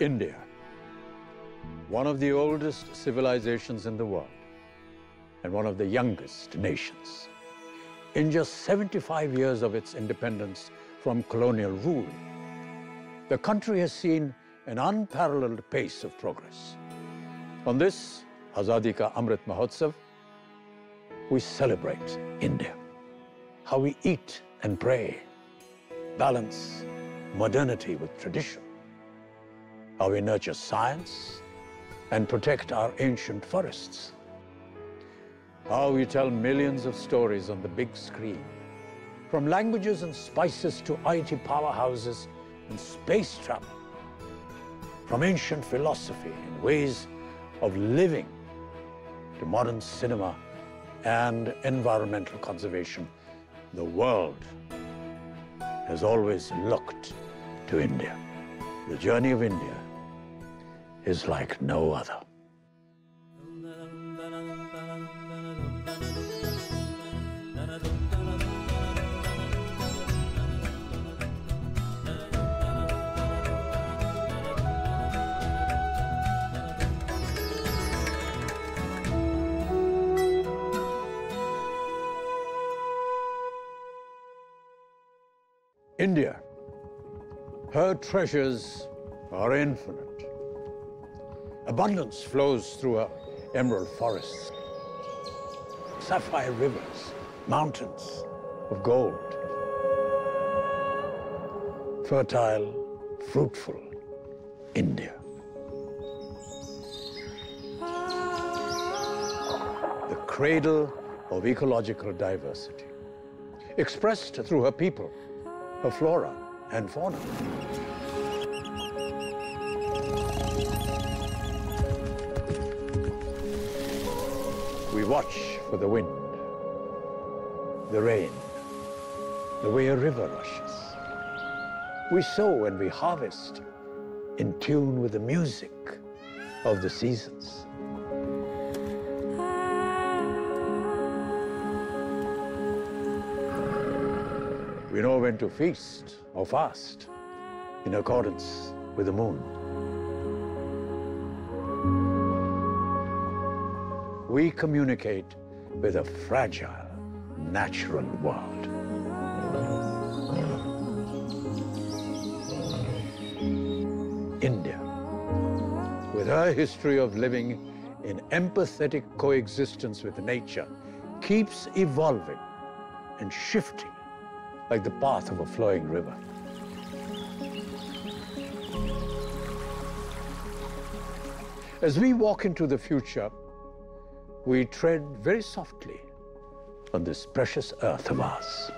India, one of the oldest civilizations in the world and one of the youngest nations. In just 75 years of its independence from colonial rule, the country has seen an unparalleled pace of progress. On this Azadi Ka Amrit Mahotsav, we celebrate India, how we eat and pray, balance modernity with tradition, how we nurture science and protect our ancient forests, how we tell millions of stories on the big screen, from languages and spices to IT powerhouses and space travel, from ancient philosophy and ways of living to modern cinema and environmental conservation, the world has always looked to India. The journey of India is like no other. India, her treasures are infinite. Abundance flows through her emerald forests, sapphire rivers, mountains of gold. Fertile, fruitful India. The cradle of ecological diversity, expressed through her people, her flora and fauna. We watch for the wind, the rain, the way a river rushes. We sow and we harvest in tune with the music of the seasons. We know when to feast or fast in accordance with the moon. We communicate with a fragile, natural world. India, with her history of living in empathetic coexistence with nature, keeps evolving and shifting like the path of a flowing river. As we walk into the future, we tread very softly on this precious earth of ours.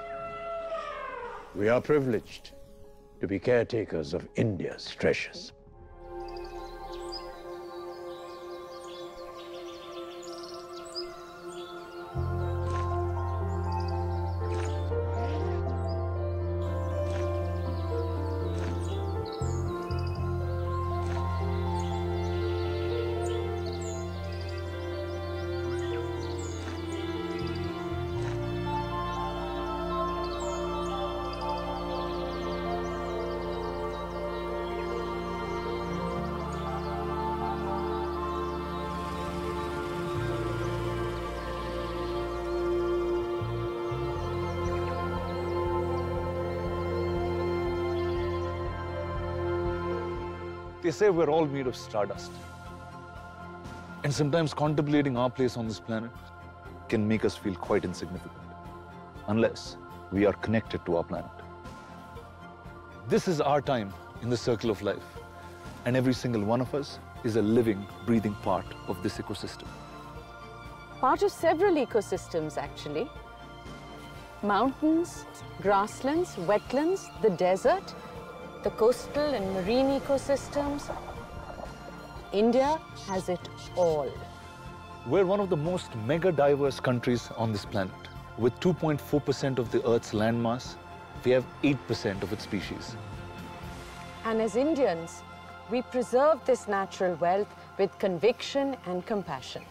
We are privileged to be caretakers of India's treasures. Say we're all made of stardust. And sometimes contemplating our place on this planet can make us feel quite insignificant, unless we are connected to our planet. This is our time in the circle of life, and every single one of us is a living, breathing part of this ecosystem. Part of several ecosystems, actually. Mountains, grasslands, wetlands, the desert, the coastal and marine ecosystems. India has it all. We're one of the most mega diverse countries on this planet. With 2.4% of the Earth's landmass, we have 8% of its species. And as Indians, we preserve this natural wealth with conviction and compassion.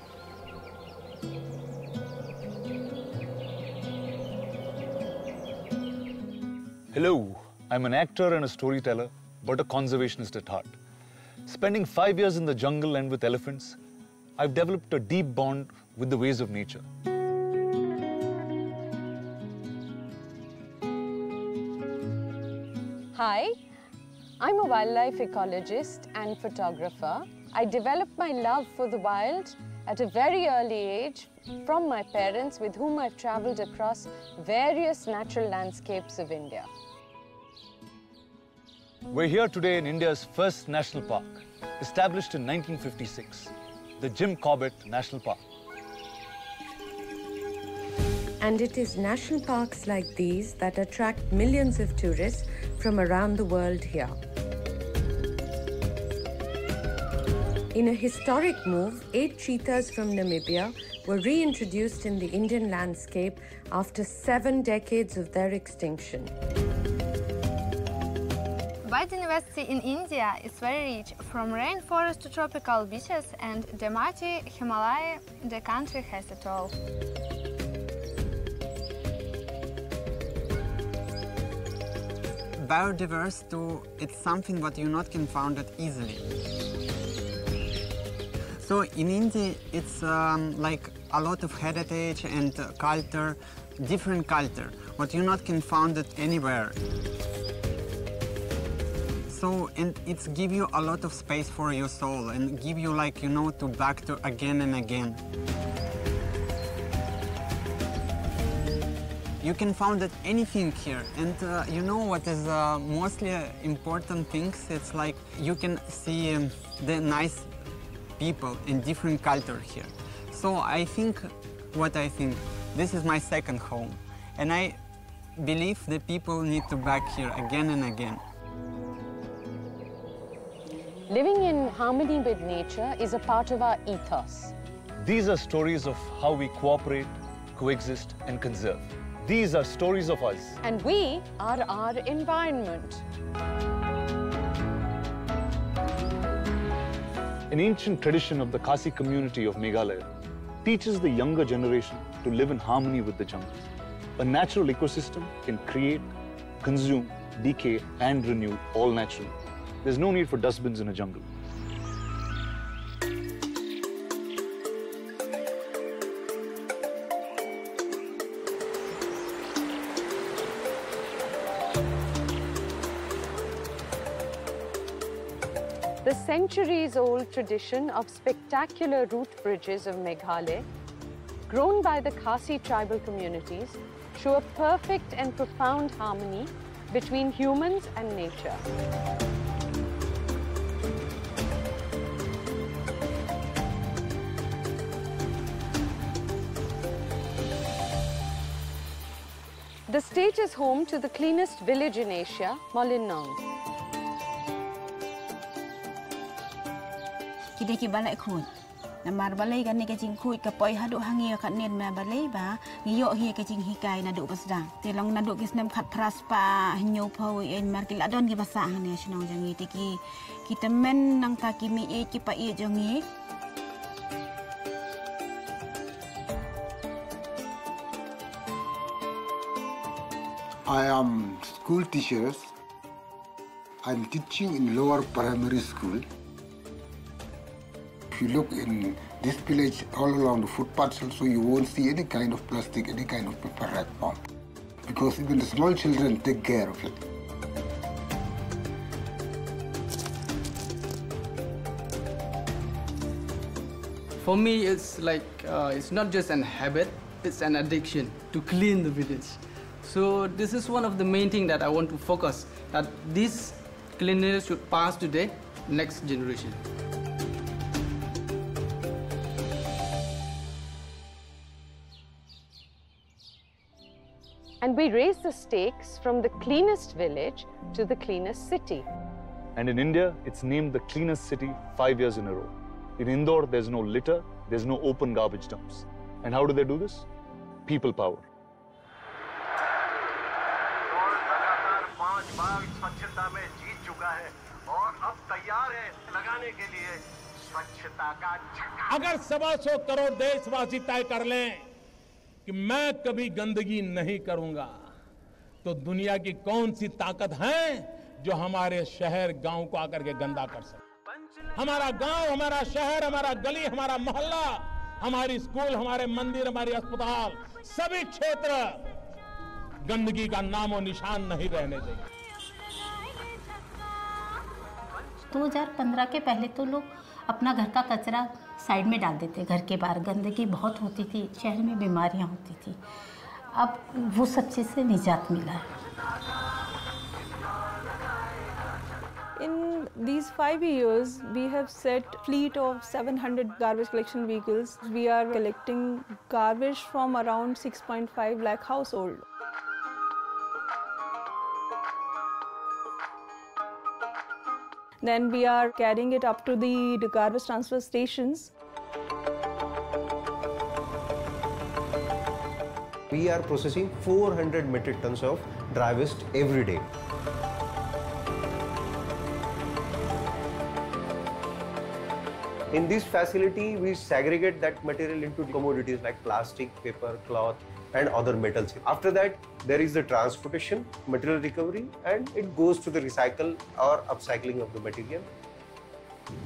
Hello, I'm an actor and a storyteller, but a conservationist at heart. Spending five years in the jungle and with elephants, I've developed a deep bond with the ways of nature. Hi, I'm a wildlife ecologist and photographer. I developed my love for the wild at a very early age from my parents with whom I've traveled across various natural landscapes of India. We're here today in India's first national park, established in 1956, the Jim Corbett National Park. And it is national parks like these that attract millions of tourists from around the world here. In a historic move, eight cheetahs from Namibia were reintroduced in the Indian landscape after seven decades of their extinction. Biodiversity in India is very rich, from rainforest to tropical beaches, and the mighty Himalaya the country has it all. biodiversity it's something what you not can found it easily. So in India it's um, like a lot of heritage and culture, different culture, what you not can found it anywhere. So and it's give you a lot of space for your soul and give you like you know to back to again and again. You can find that anything here, and uh, you know what is uh, mostly important things. It's like you can see um, the nice people and different culture here. So I think what I think this is my second home, and I believe the people need to back here again and again. Living in harmony with nature is a part of our ethos. These are stories of how we cooperate, coexist, and conserve. These are stories of us. And we are our environment. An ancient tradition of the Khasi community of Meghalaya teaches the younger generation to live in harmony with the jungle. A natural ecosystem can create, consume, decay, and renew all naturally. There's no need for dustbins in a jungle. The centuries-old tradition of spectacular root bridges of Meghalaya, grown by the Khasi tribal communities, show a perfect and profound harmony between humans and nature. The state is home to the cleanest village in Asia, Mawlynnong. kita ki balai khut. Namar balai kan ni kacing khut ka poi hadu hangi ka nen ma balai ba ngiyo hi kacing hikai na duk pasdang te long na duk kisnem khat pras pa nyo pau en mar ki ladon ki basang ni sino jangi. Te ki kita men nang ta ki e ki pa e jangi I am school teachers. I'm teaching in lower primary school. If you look in this village all along the footpaths also you won't see any kind of plastic, any kind of paper wrap bomb. Because even the small children take care of it. For me, it's like uh, it's not just an habit; it's an addiction to clean the village. So this is one of the main thing that I want to focus that this cleanliness should pass to the next generation. And we raise the stakes from the cleanest village to the cleanest city. And in India, it's named the cleanest city five years in a row. In Indore, there's no litter, there's no open garbage dumps. And how do they do this? People power. बार स्वच्छता में जीत चुका है और अब तैयार है लगाने के लिए स्वच्छता का अगर सवा सौ करोड़ देशवासी तय कर लें कि मैं कभी गंदगी नहीं करूँगा तो दुनिया की कौन सी ताकत है जो हमारे शहर गाँव को आकर के गंदा कर सके? हमारा गाँव, हमारा शहर, हमारा गली, हमारा मोहल्ला, हमारी स्कूल, हमारे मंदिर, हमारे अस्पताल, सभी क्षेत्र गंदगी का नामो निशान नहीं रहने देंगे। 2015 के पहले तो लोग अपना घर का कचरा साइड में डाल देते, घर के बाहर। गंदगी बहुत होती थी, शहर में बीमारियाँ होती थी। अब वो सब चीज़ से निजात मिला है। In these five years we have set fleet of seven hundred garbage collection vehicles we are collecting garbage from around six point five lakh household Then we are carrying it up to the, garbage transfer stations. We are processing 400 metric tons of dry waste every day. In this facility, we segregate that material into commodities like plastic, paper, cloth, and other metals. After that, there is the transportation, material recovery, and it goes to the recycle or upcycling of the material.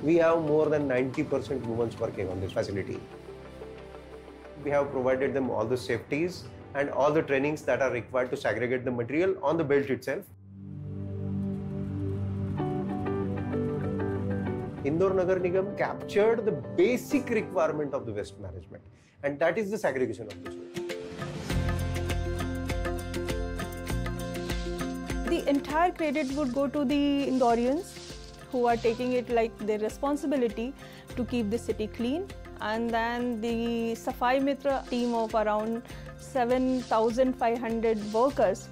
We have more than 90% women working on this facility. We have provided them all the safeties and all the trainings that are required to segregate the material on the belt itself. Indore Nagar Nigam captured the basic requirement of the waste management, and that is the segregation of this waste. The entire credit would go to the Indorians who are taking it like their responsibility to keep the city clean. And then the Safai Mitra team of around 7,500 workers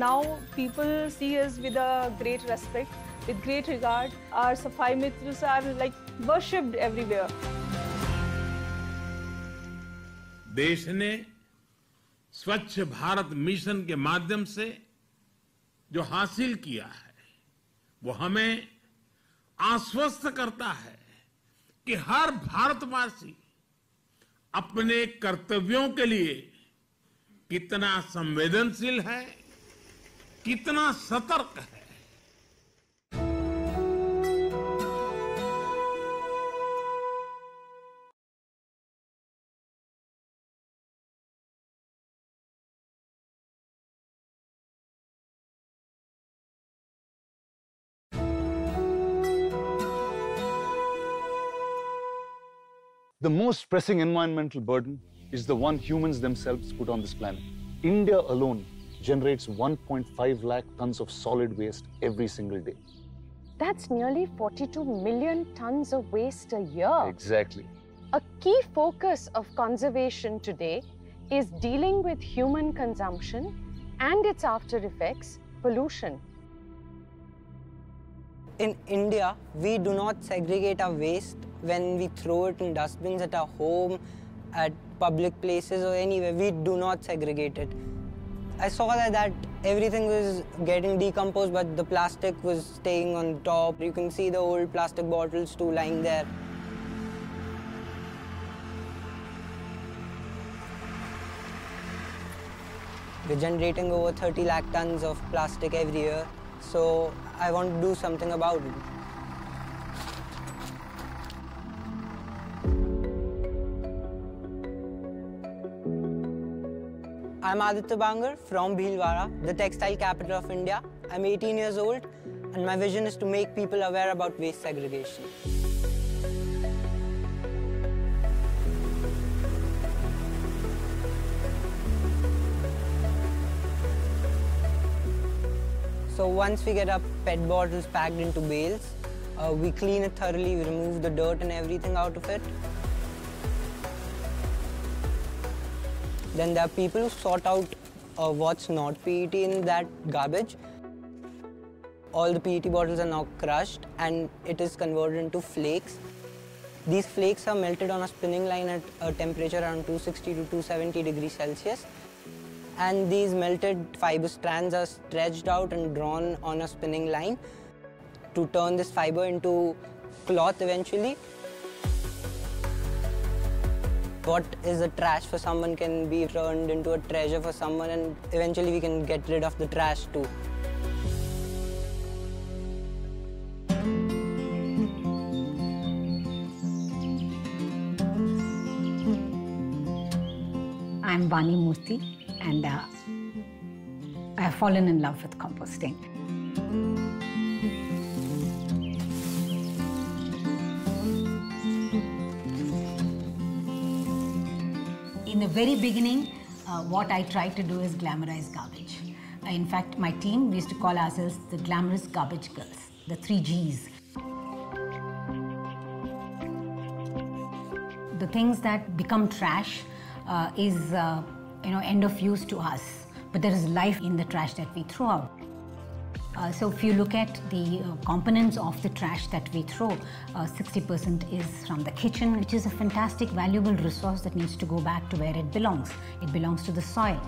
now people see us with a great respect, with great regard. Our Safai Mitras are like worshipped everywhere. देश ने स्वच्छ Bharat mission के माध्यम से जो हासिल किया है, वो हमें आश्वस्त करता है कि हर भारतवासी अपने कर्तव्यों के लिए कितना संवेदनशील है, कितना सतर्क है। The most pressing environmental burden is the one humans themselves put on this planet. India alone generates 1.5 lakh tons of solid waste every single day. That's nearly 42 million tons of waste a year. Exactly. A key focus of conservation today is dealing with human consumption and its after effects, pollution. In India, we do not segregate our waste when we throw it in dustbins at our home, at public places or anywhere. We do not segregate it. I saw that, that everything was getting decomposed, but the plastic was staying on top. You can see the old plastic bottles too lying there. We're generating over 30 lakh tons of plastic every year, so I want to do something about it. I'm Aditya Bangar from Bhilwara, the textile capital of India. I'm 18 years old and my vision is to make people aware about waste segregation. So once we get our PET bottles packed into bales, uh, we clean it thoroughly, we remove the dirt and everything out of it. Then there are people who sort out uh, what's not PET in that garbage. All the PET bottles are now crushed and it is converted into flakes. These flakes are melted on a spinning line at a temperature around 260 to 270 degrees Celsius. And these melted fiber strands are stretched out and drawn on a spinning line to turn this fiber into cloth eventually. What is a trash for someone can be turned into a treasure for someone and eventually we can get rid of the trash too. I'm Vani Murthy and uh, I have fallen in love with composting. In the very beginning, uh, what I tried to do is glamorize garbage. Uh, in fact, my team, we used to call ourselves the glamorous garbage girls, the three Gs. The things that become trash uh, is, uh, you know, end of use to us. But there is life in the trash that we throw out. Uh, so if you look at the uh, components of the trash that we throw, 60% uh, is from the kitchen, which is a fantastic, valuable resource that needs to go back to where it belongs. It belongs to the soil.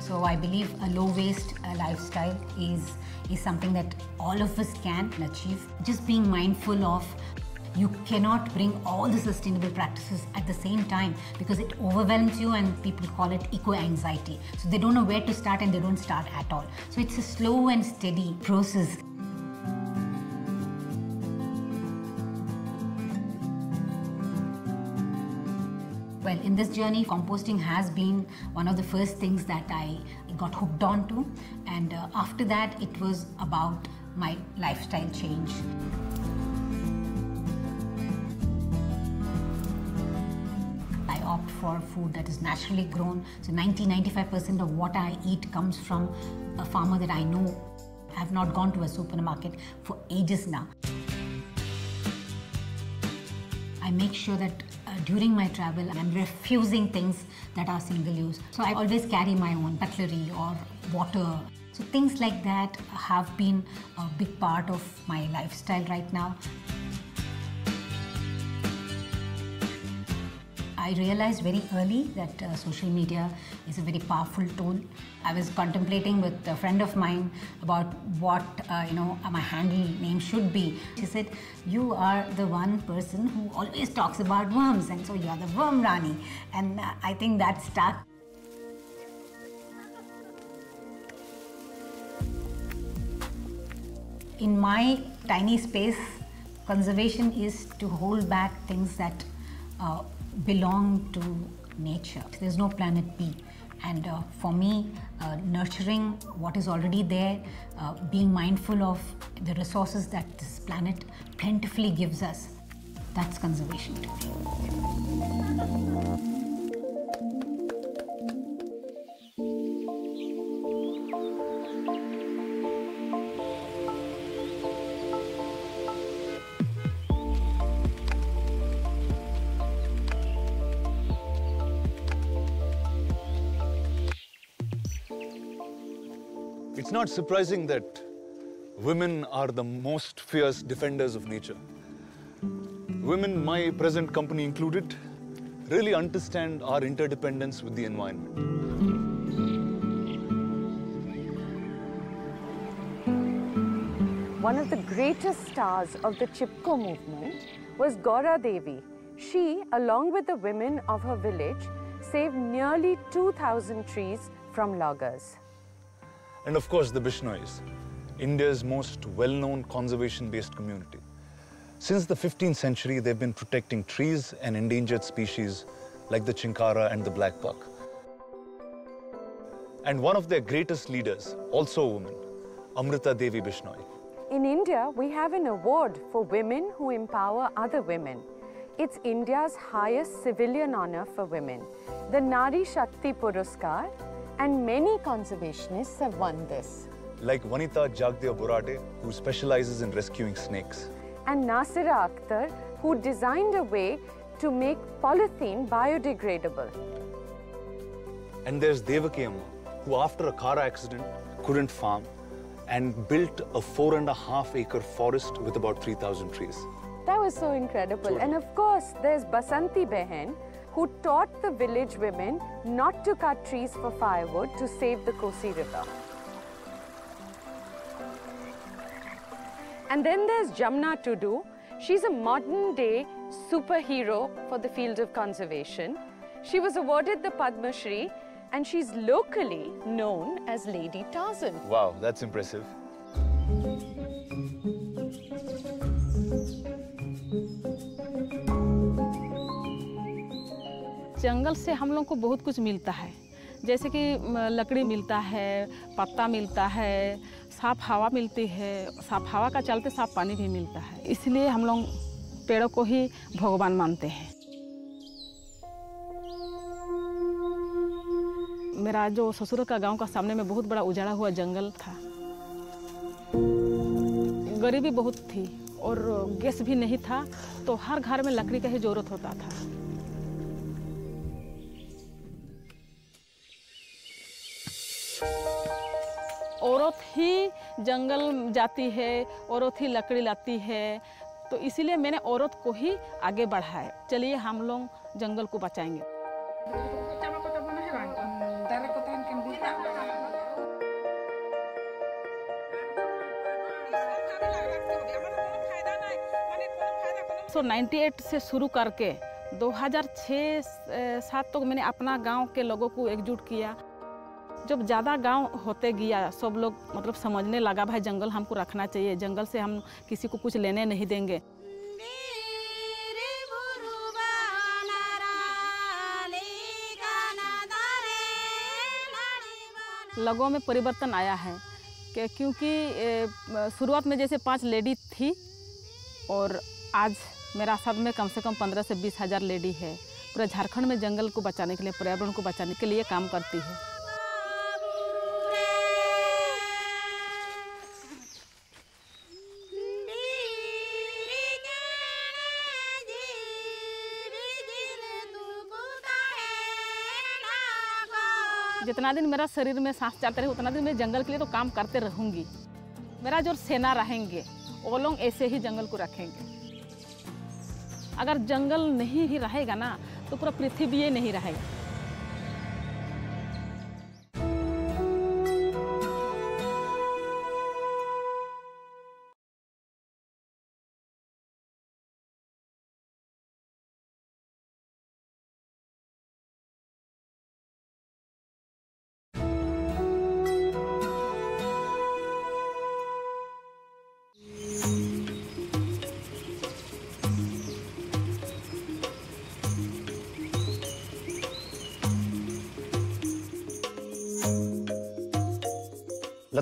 So I believe a low waste uh, lifestyle is, is something that all of us can achieve. Just being mindful of you cannot bring all the sustainable practices at the same time because it overwhelms you and people call it eco-anxiety. So they don't know where to start and they don't start at all. So it's a slow and steady process. Well, in this journey, composting has been one of the first things that I got hooked onto. And uh, after that, it was about my lifestyle change. For food that is naturally grown. So 90-95% of what I eat comes from a farmer that I know. I have not gone to a supermarket for ages now. I make sure that uh, during my travel, I'm refusing things that are single use. So I always carry my own cutlery or water. So things like that have been a big part of my lifestyle right now. I realized very early that uh, social media is a very powerful tool. I was contemplating with a friend of mine about what uh, you know my handle name should be. She said, "You are the one person who always talks about worms, and so you are the worm Rani." And uh, I think that stuck. In my tiny space, conservation is to hold back things that uh, belong to nature. There's no planet B. And uh, for me, uh, nurturing what is already there, uh, being mindful of the resources that this planet plentifully gives us, that's conservation to me. Not surprising that women are the most fierce defenders of nature. Women, my present company included, really understand our interdependence with the environment. One of the greatest stars of the Chipko movement was Gaura Devi. She, along with the women of her village, saved nearly 2,000 trees from loggers. And of course, the Bishnois, India's most well-known conservation-based community. Since the 15th century, they've been protecting trees and endangered species like the chinkara and the black buck. And one of their greatest leaders, also a woman, Amrita Devi Bishnoi. In India, we have an award for women who empower other women. It's India's highest civilian honor for women, the Nari Shakti Puraskar, and many conservationists have won this. Like Vanita Jagdev Borade, who specializes in rescuing snakes. And Nasira Akhtar, who designed a way to make polythene biodegradable. And there's Devaki Amma, who after a car accident couldn't farm and built a four and a half acre forest with about 3,000 trees. That was so incredible. And of course, there's Basanti Behen, who taught the village women not to cut trees for firewood to save the Kosi River. And then there's Jamna Tudu. She's a modern day superhero for the field of conservation. She was awarded the Padma Shri and she's locally known as Lady Tarzan. Wow, that's impressive. जंगल से हम लोग को बहुत कुछ मिलता है। जैसे कि लकड़ी मिलता है, पत्ता मिलता है, साफ़ हवा मिलती है, साफ़ हवा का चलते साफ़ पानी भी मिलता है। इसलिए हम लोग पेड़ों को ही भगवान मानते हैं। मेरा जो ससुर का गाँव का सामने में बहुत बड़ा उजाड़ा हुआ जंगल था। गरीबी बहुत थी और गैस भी नहीं था तो हर घर में लकड़ी का ही ज़रूरत होता था। औरत ही जंगल जाती है, औरत ही लकड़ी लाती है तो इसीलिए मैंने औरत को ही आगे बढ़ाया। चलिए हम लोग जंगल को बचाएँगे। सो 98 से शुरू करके 2006 सात तक तो मैंने अपना गाँव के लोगों को एकजुट किया। जब ज़्यादा गाँव होते गया सब लोग मतलब समझने लगा भाई जंगल हमको रखना चाहिए जंगल से हम किसी को कुछ लेने नहीं देंगे। लोगों में परिवर्तन आया है कि क्योंकि शुरुआत में जैसे पाँच लेडी थी और आज मेरा सब में कम से कम पंद्रह से बीस हज़ार लेडी है। पूरा झारखंड में जंगल को बचाने के लिए पर्यावरण को बचाने के लिए काम करती है। जितना दिन मेरा शरीर में सांस चलते रहे, उतना दिन मैं जंगल के लिए तो काम करते रहूँगी। मेरा जो सेना रहेंगे, वो लोग ऐसे ही जंगल को रखेंगे। अगर जंगल नहीं ही रहेगा ना तो पूरा पृथ्वी नहीं रहेगा।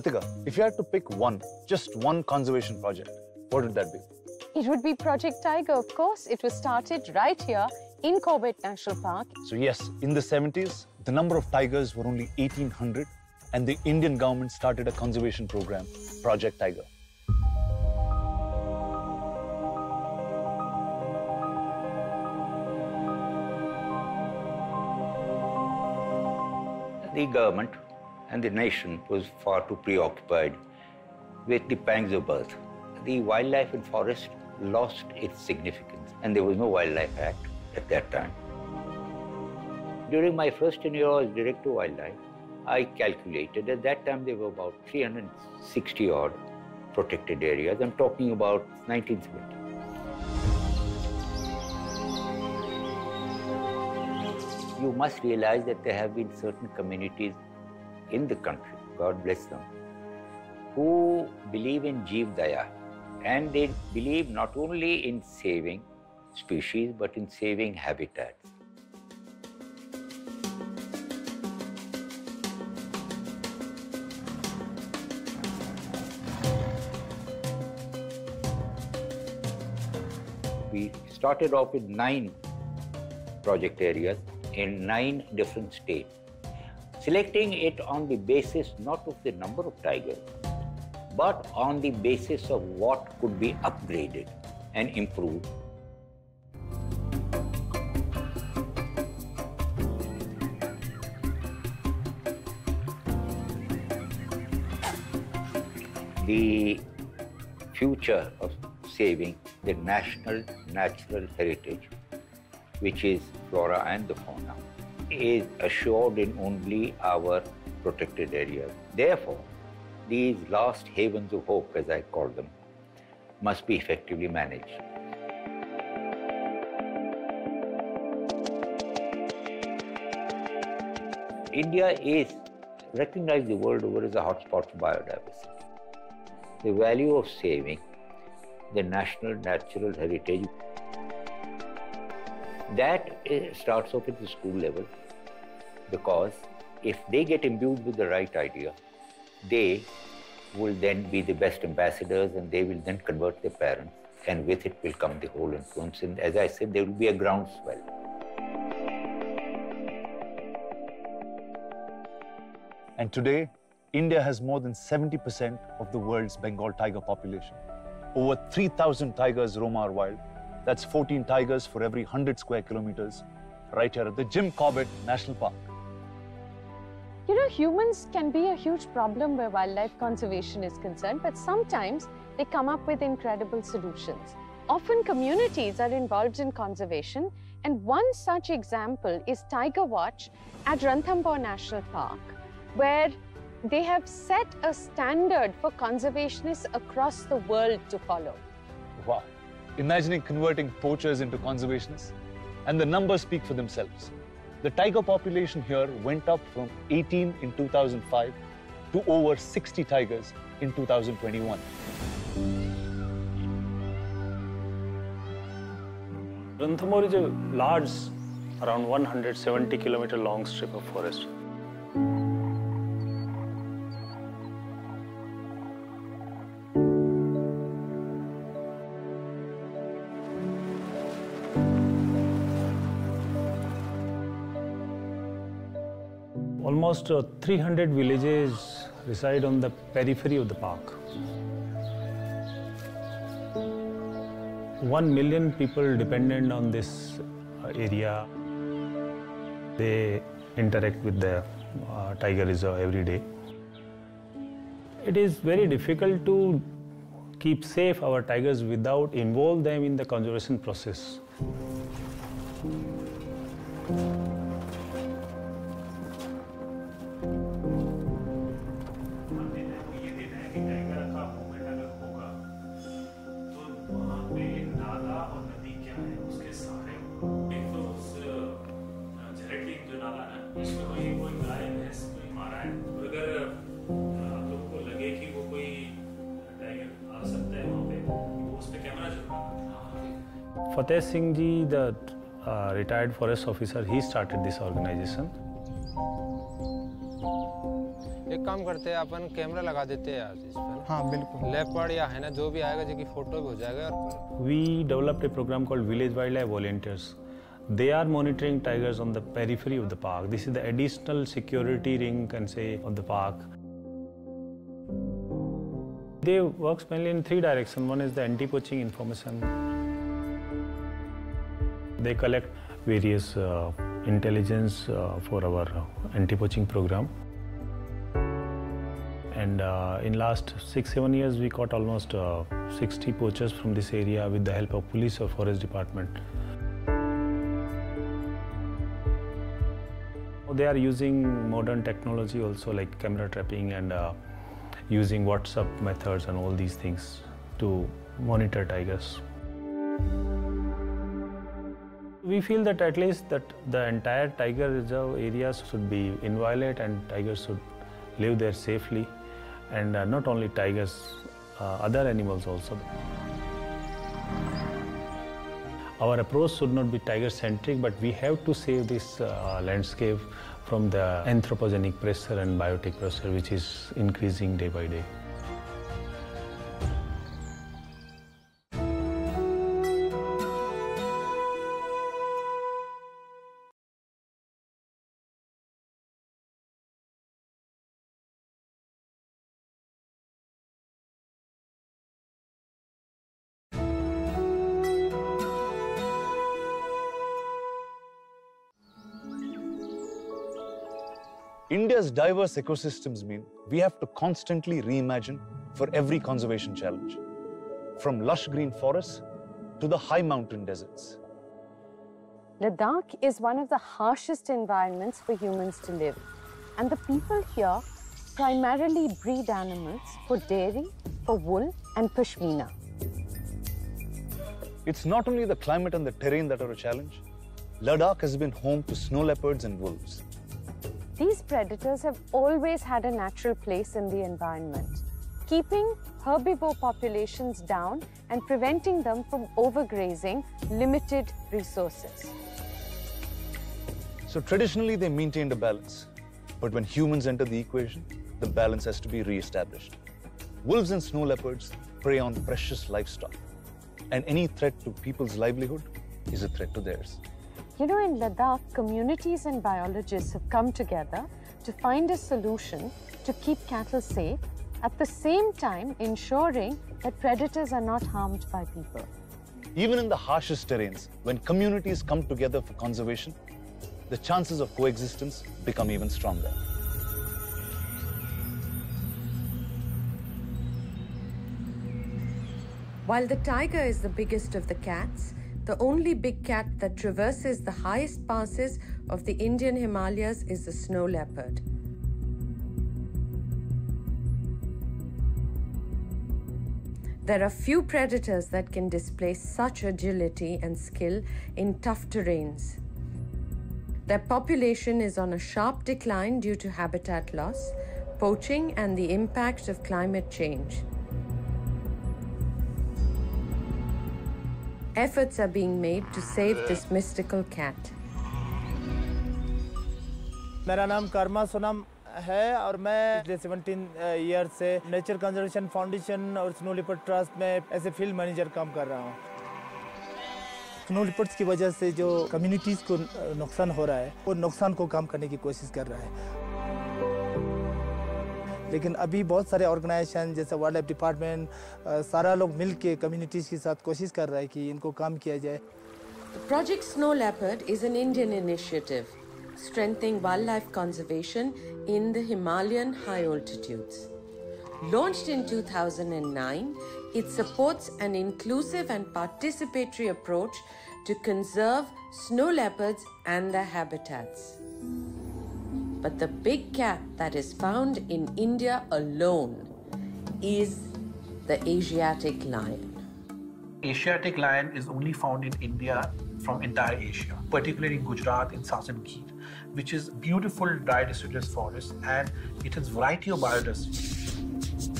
Latika, if you had to pick one, just one conservation project, what would that be? It would be Project Tiger, of course. It was started right here in Corbett National Park. So yes, in the 70s, the number of tigers were only 1,800 and the Indian government started a conservation program, Project Tiger. The government and the nation was far too preoccupied with the pangs of birth. The wildlife and forest lost its significance, and there was no Wildlife Act at that time. During my first tenure as Director of Wildlife, I calculated at that time there were about 360 odd protected areas. I'm talking about 1970. You must realize that there have been certain communities in the country, God bless them, who believe in Jeev Daya. And they believe not only in saving species, but in saving habitats. We started off with nine project areas in nine different states selecting it on the basis not of the number of tigers, but on the basis of what could be upgraded and improved. The future of saving the national natural heritage, which is flora and the fauna, is assured in only our protected areas. Therefore, these last havens of hope, as I call them, must be effectively managed. India is recognized the world over as a hotspot for biodiversity. The value of saving the national natural heritage that eh, starts off at the school level because if they get imbued with the right idea, they will then be the best ambassadors and they will then convert their parents and with it will come the whole influence and as I said there will be a groundswell. And today, India has more than 70% of the world's Bengal tiger population. Over 3,000 tigers roam our wild. That's 14 tigers for every 100 square kilometers, right here at the Jim Corbett National Park. You know, humans can be a huge problem where wildlife conservation is concerned, but sometimes they come up with incredible solutions. Often communities are involved in conservation, and one such example is Tiger Watch at Ranthambore National Park where they have set a standard for conservationists across the world to follow. Wow. Imagining converting poachers into conservationists? And the numbers speak for themselves. The tiger population here went up from 18 in 2005 to over 60 tigers in 2021. Ranthambore is a large, around 170 kilometer long strip of forest. Almost uh, 300 villages reside on the periphery of the park. One million people dependent on this uh, area. They interact with the uh, tiger reserve every day. It is very difficult to keep safe our tigers without involve them in the conservation process. Hitesh Singh ji, the uh, retired forest officer, he started this organization. एक काम करते हैं अपन camera लगा देते हैं यार इस पर। हाँ बिल्कुल। लेपर्ड या है ना जो भी आएगा जिसकी फ़ोटो भी हो जाएगा। और we developed a program called village wildlife volunteers they are monitoring tigers on the periphery of the park this is the additional security ring can say of the park they works mainly in three direction one is the anti poaching information They collect various uh, intelligence uh, for our anti-poaching program. And uh, in last six, seven years, we caught almost uh, 60 poachers from this area with the help of police or forest department. They are using modern technology also like camera trapping and uh, using WhatsApp methods and all these things to monitor tigers. We feel that at least that the entire tiger reserve areas should be inviolate and tigers should live there safely and uh, not only tigers, uh, other animals also. Our approach should not be tiger-centric, but we have to save this uh, landscape from the anthropogenic pressure and biotic pressure, which is increasing day by day. India's diverse ecosystems mean we have to constantly reimagine for every conservation challenge. From lush green forests to the high mountain deserts. Ladakh is one of the harshest environments for humans to live. And the people here primarily breed animals for dairy, for wool and pashmina. It's not only the climate and the terrain that are a challenge. Ladakh has been home to snow leopards and wolves. These predators have always had a natural place in the environment, keeping herbivore populations down and preventing them from overgrazing limited resources. So traditionally, they maintained a balance. But when humans enter the equation, the balance has to be re-established. Wolves and snow leopards prey on precious livestock. And any threat to people's livelihood is a threat to theirs. You know, in Ladakh, communities and biologists have come together to find a solution to keep cattle safe, at the same time ensuring that predators are not harmed by people. Even in the harshest terrains, when communities come together for conservation, the chances of coexistence become even stronger. While the tiger is the biggest of the cats, the only big cat that traverses the highest passes of the Indian Himalayas is the snow leopard. There are few predators that can display such agility and skill in tough terrains. Their population is on a sharp decline due to habitat loss, poaching, and the impact of climate change. Efforts are being made to save this mystical cat. मेरा नाम कर्मा सोनम है और मैं पिछले 17 year से nature conservation foundation और snow leopard trust में as a field manager काम कर रहा हूँ स्नो लिपर्ड्स की वजह से जो कम्युनिटीज़ को नुकसान हो रहा है, वो नुकसान को कम करने की कोशिश कर रहा है लेकिन अभी बहुत सारे ऑर्गेनाइजेशन जैसे वाइल्ड लाइफ डिपार्टमेंट सारा लोग मिलके कम्युनिटीज़ के साथ कोशिश कर रहा है कि इनको काम किया जाए। Project snow leopard is an Indian initiative strengthening wildlife conservation in the Himalayan high altitudes launched in 2009 nine supports an inclusive and participatory approach to conserve snow leopards and their habitats. But the big cat that is found in India alone is the Asiatic lion. Asiatic lion is only found in India from entire Asia, particularly in Gujarat in Sasan Gir, which is beautiful dry deciduous forest and it has variety of biodiversity.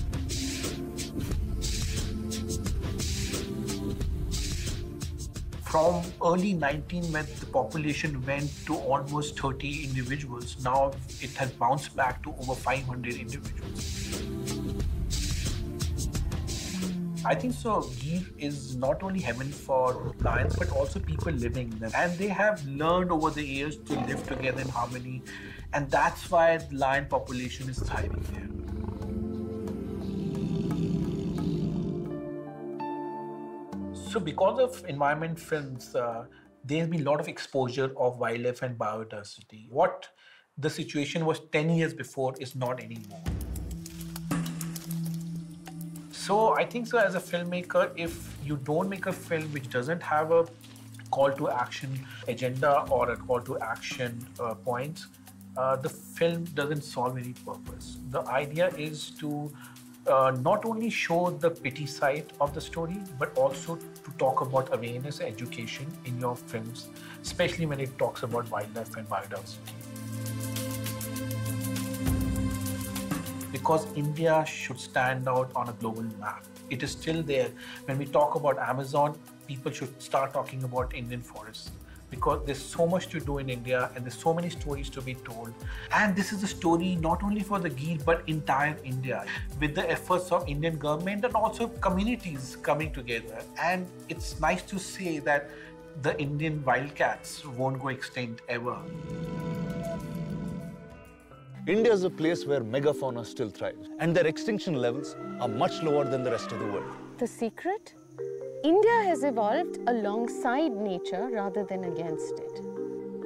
From early 19 when the population went to almost 30 individuals, now it has bounced back to over 500 individuals. I think so. Gir is not only heaven for lions, but also people living there. And they have learned over the years to live together in harmony. And that's why the lion population is thriving there. So, because of environment films, uh, there's been a lot of exposure of wildlife and biodiversity. What the situation was 10 years before is not anymore. So I think so as a filmmaker, if you don't make a film which doesn't have a call to action agenda or a call to action uh, points, uh, the film doesn't solve any purpose. The idea is to uh, not only show the pity side of the story, but also to talk about awareness education in your films, especially when it talks about wildlife and biodiversity. because India should stand out on a global map. It is still there. When we talk about Amazon, people should start talking about Indian forests because there's so much to do in India and there's so many stories to be told. And this is a story not only for the Gir but entire India with the efforts of Indian government and also communities coming together. And it's nice to say that the Indian wildcats won't go extinct ever. India is a place where megafauna still thrives, and their extinction levels are much lower than the rest of the world. The secret? India has evolved alongside nature rather than against it.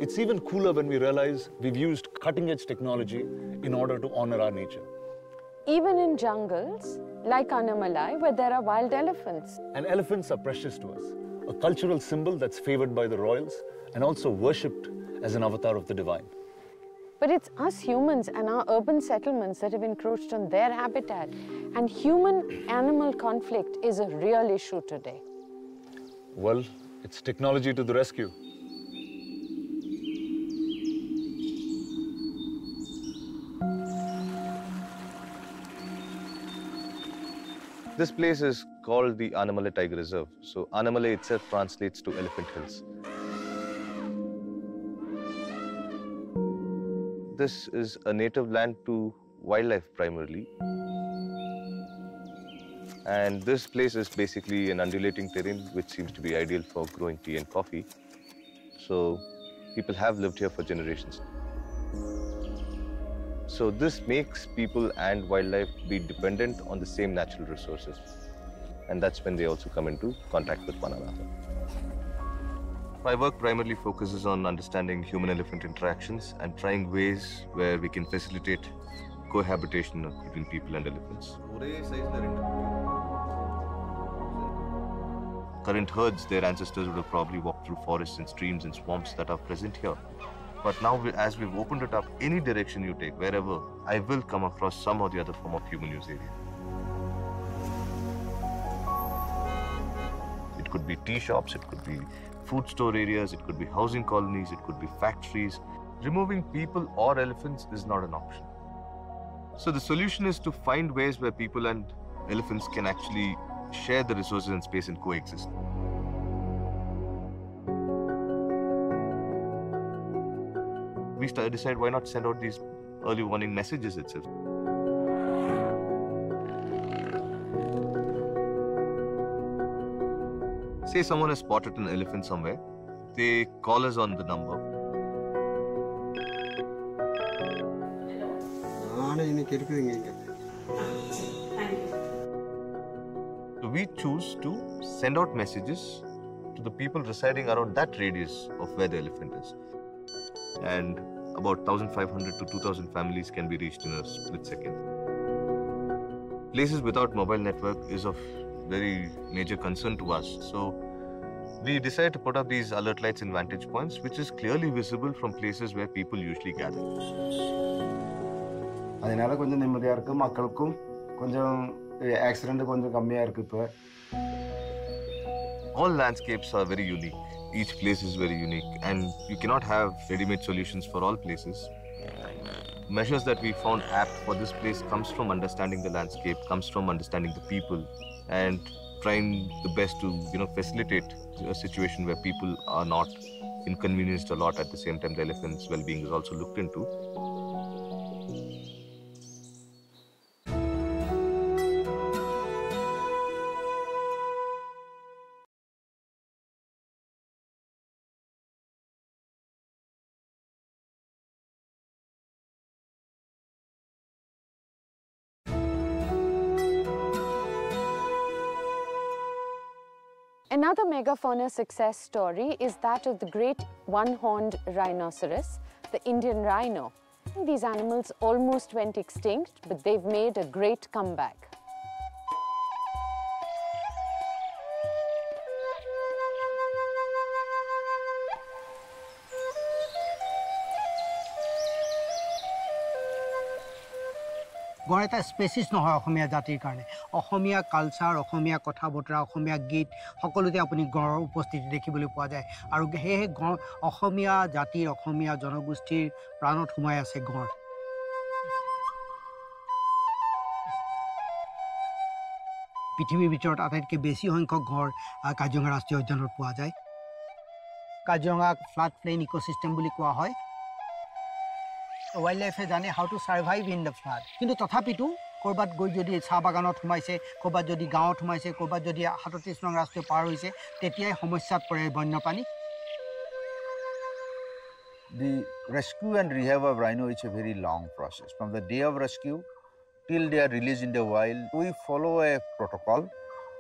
It's even cooler when we realize we've used cutting edge technology in order to honor our nature. Even in jungles, like Anamalai, where there are wild elephants. And elephants are precious to us. a cultural symbol that's favored by the royals and also worshipped as an avatar of the divine. But it's us humans and our urban settlements that have encroached on their habitat. And human-animal conflict is a real issue today. Well, it's technology to the rescue. This place is called the Anamalai Tiger Reserve. So Anamalai itself translates to Elephant Hills. This is a native land to wildlife primarily. And this place is basically an undulating terrain which seems to be ideal for growing tea and coffee. So people have lived here for generations. So this makes people and wildlife be dependent on the same natural resources. And that's when they also come into contact with one another. My work primarily focuses on understanding human-elephant interactions and trying ways where we can facilitate cohabitation between people and elephants. Current herds, their ancestors would have probably walked through forests and streams and swamps that are present here. But now, we, as we've opened it up, any direction you take, wherever, I will come across some or the other form of human use area. It could be tea shops, it could be food store areas, it could be housing colonies, it could be factories. Removing people or elephants is not an option. So the solution is to find ways where people and elephants can actually share the resources and space and coexist. We decide why not send out these early warning messages itself. Say someone has spotted an elephant somewhere, they call us on the number. So we choose to send out messages to the people residing around that radius of where the elephant is. And about 1,500 to 2,000 families can be reached in a split second. Places without mobile network is of very major concern to us. So we decided to put up these alert lights in vantage points, which is clearly visible from places where people usually gather. அதனால கொஞ்சம் நிம்மதியாக இருக்குது மக்களுக்கும் கொஞ்சம் accident கொஞ்சம் கம்மியாக இருக்குது இப்போ All landscapes are very unique. Each place is very unique, and you cannot have ready-made solutions for all places. Measures that we found apt for this place comes from understanding the landscape, comes from understanding the people, and trying the best to you know facilitate a situation where people are not inconvenienced a lot. At the same time, the elephant's well-being is also looked into. Another megafauna success story is that of the great one-horned rhinoceros, the Indian rhino. These animals almost went extinct, but they've made a great comeback. গড় এটা species নহয় অসমীয়া জাতিৰ কাৰণে। Asamiya culture Asamiya কথা বতৰা অসমীয়া গীত সকলোতে আপুনি গড়ৰ উপস্থিতি দেখিবলৈ পোৱা যায়। আৰু সেয়েহে গড় অসমীয়া জাতিৰ অসমীয়া জনগোষ্ঠীৰ প্ৰাণত সোমাই আছে গড় পৃথিৱীৰ ভিতৰত আটাইতকৈ বেছি সংখ্যক গড় কাজিৰঙা ৰাষ্ট্ৰীয় উদ্যানত পোৱা যায়। কাজিৰঙাক ফ্লাড প্লেইন ইক'চিষ্টেম বুলি কোৱা হয়। ৱাইল্ড লাইফে জানে how to survive in the flood কিন্তু তথাপিতো ক'ৰবাত গৈ যদি চাহ বাগানত সোমাইছে ক'ৰবাত যদি গাঁৱত সোমাইছে ক'ৰবাত যদি সাতত্ৰিছ নং ৰাষ্ট্ৰীয় পাৰ হৈছে তেতিয়াই সমস্যাত পৰে বন্যপ্ৰাণী The rescue and rehab of rhino is a very long process. From the day of rescue till they are released in the wild, we follow a protocol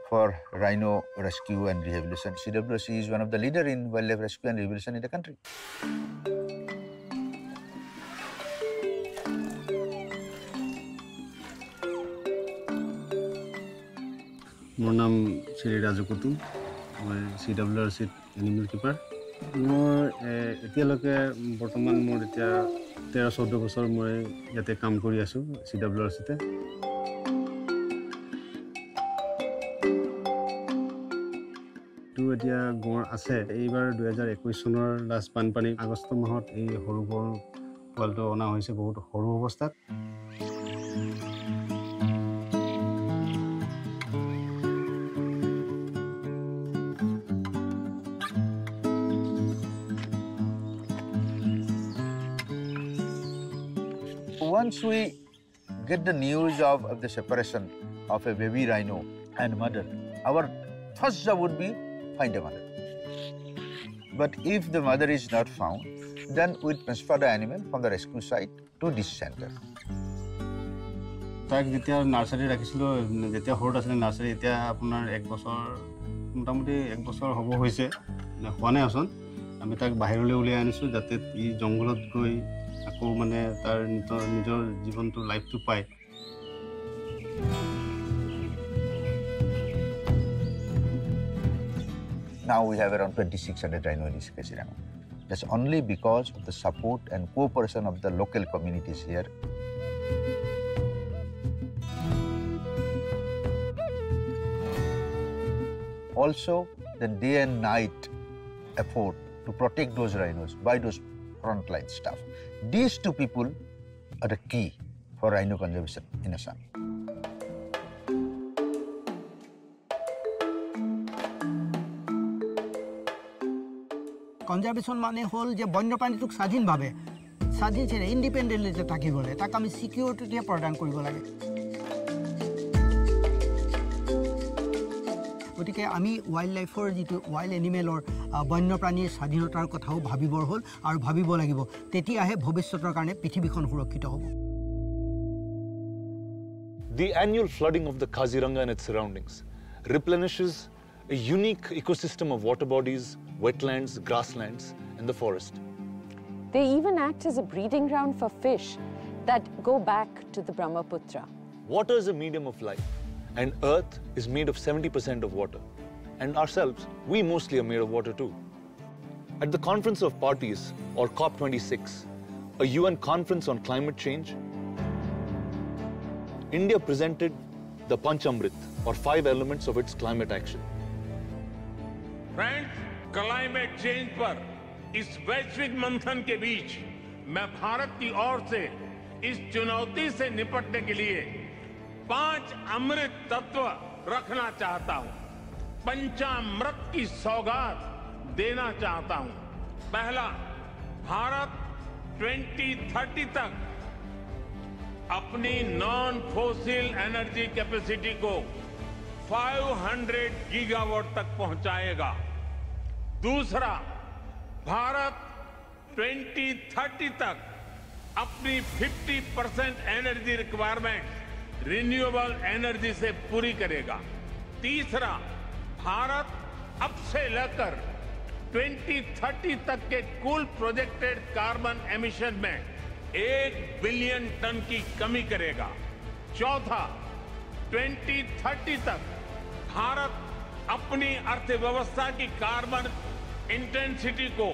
for rhino rescue and rehabilitation. CWSC is one of the leader in wildlife rescue and rehabilitation in the country. মোৰ নাম শ্ৰী ৰাজু কুটু মই চি W আৰ চিত animal keeper মোৰ এতিয়ালৈকে বৰ্তমান মোৰ এতিয়া তেৰ চৈধ্য বছৰ মই ইয়াতে কাম কৰি আছোঁ চি ডাব্লিউ আৰ চিতে। টো এতিয়া গঁড় আছে। এইবাৰ দুহেজাৰ একৈছ চনৰ লাষ্ট বানপানী আগষ্ট মাহত এই সৰু গঁড় পোৱালিটো অনা হৈছে বহুত সৰু অৱস্থাত। Once we get the news of, of the separation of a baby rhino and mother, our first job would be find a mother. But if the mother is not found, then we transfer the animal from the rescue site to this center. তাক যেতিয়া nursery ৰাখিছিলোঁ যেতিয়া সৰুত আছিলে nursery এতিয়া আপোনাৰ এক বছৰ মোটামুটি এক বছৰ হ'ব হৈছে হোৱা নাই আচোন আমি তাক বাহিৰলৈ উলিয়াই আনিছোঁ যাতে ই জংঘলত গৈ আকৌ মানে তাৰ নিজৰ নিজৰ জীৱনটো লাইফটো পায় Now we have around 2600 rhino in Kaziranga. That's only because of the support and cooperation of the local communities here. Also, the day and night effort to protect those rhinos by those frontline staff. These two people are the key for rhino conservation in Assam. Conservation মানে হ'ল যে বন্যপ্ৰাণীটোক স্বাধীনভাৱে স্বাধীন independently যে থাকিবলৈ তাক আমি ছিকিউৰিটিহে প্ৰদান কৰিব লাগে গতিকে আমি ৱাইল্ড লাইফৰ যিটো ৱাইল্ড এনিমেলৰ বন্যপ্ৰাণীৰ স্বাধীনতাৰ কথাও ভাবিবৰ হ'ল আৰু ভাবিব লাগিব তেতিয়াহে ভৱিষ্যতৰ কাৰণে পৃথিৱীখন সুৰক্ষিত হ'ব The annual flooding of the Kaziranga and its surroundings replenishes a unique ecosystem of water bodies, wetlands, grasslands, and the forest. They even act as a breeding ground for fish that go back to the Brahmaputra. Water is a medium of life, and Earth is made of 70% of water. And ourselves, we mostly are made of water too. At the Conference of Parties, or COP26, a UN conference on climate change, India presented the Panchamrit, or five elements of its climate action. Friends climate change पर इस वैश्विक मंथन के बीच मैं भारत की ओर से इस चुनौती से निपटने के लिए पाँच अमृत तत्व रखना चाहता हूँ। पंचामृत की सौगात देना चाहता हूँ। पहला, भारत 2030 तक अपनी नॉन फोसिल एनर्जी कैपेसिटी को 500 गीगावाट तक पहुंचाएगा। दूसरा, भारत 2030 तक अपनी 50 percent energy requirement renewable energy से पूरी करेगा। तीसरा, भारत अब से लेकर 2030 तक के कुल प्रोजेक्टेड कार्बन एमिशन में एक बिलियन टन की कमी करेगा। चौथा 2030 तक भारत अपनी अर्थव्यवस्था की कार्बन इंटेंसिटी को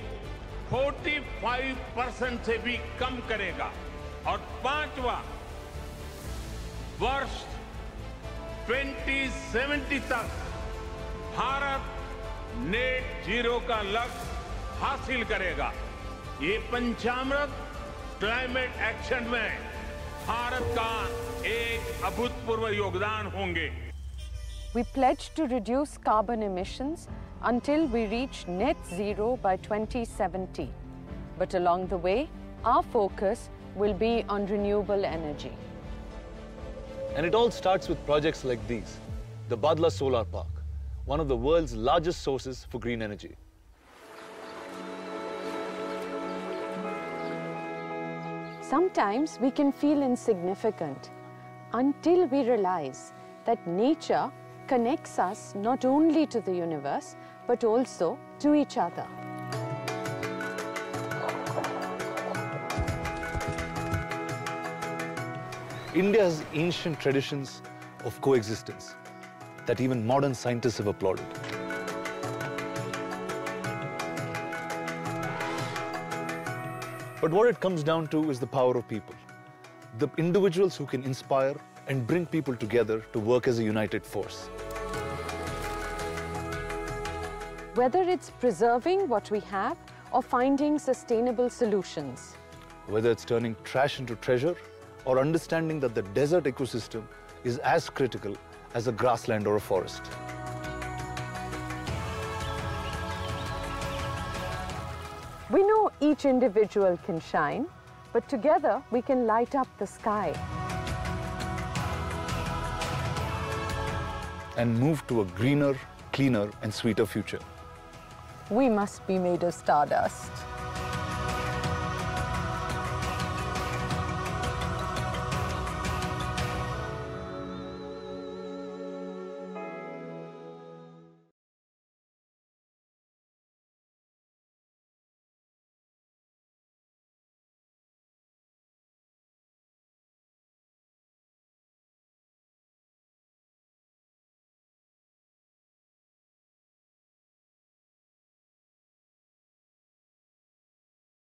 45 परसेंट से भी कम करेगा। और पांचवा वर्ष 2070 तक भारत नेट ज़ीरो का लक्ष्य हासिल करेगा। ये पंचामृत क्लाइमेट एक्शन में भारत का एक अभूतपूर्व योगदान होंगे। We pledge to reduce carbon emission until we reach net zero by 2070, but along the way our focus will be on renewable energy And it all starts with projects like these the Bhadla Solar Park, one of the world's largest sources for green energy. Sometimes we can feel insignificant until we realize that nature connects us not only to the universe but also to each other. India's ancient traditions of coexistence that even modern scientists have applauded. But what it comes down to is the power of people. The individuals who can inspire and bring people together to work as a united force. Whether it's preserving what we have or finding sustainable solutions. Whether it's turning trash into treasure or understanding that the desert ecosystem is as critical as a grassland or a forest. We know each individual can shine, but together we can light up the sky. and move to a greener, cleaner, and sweeter future. We must be made of stardust.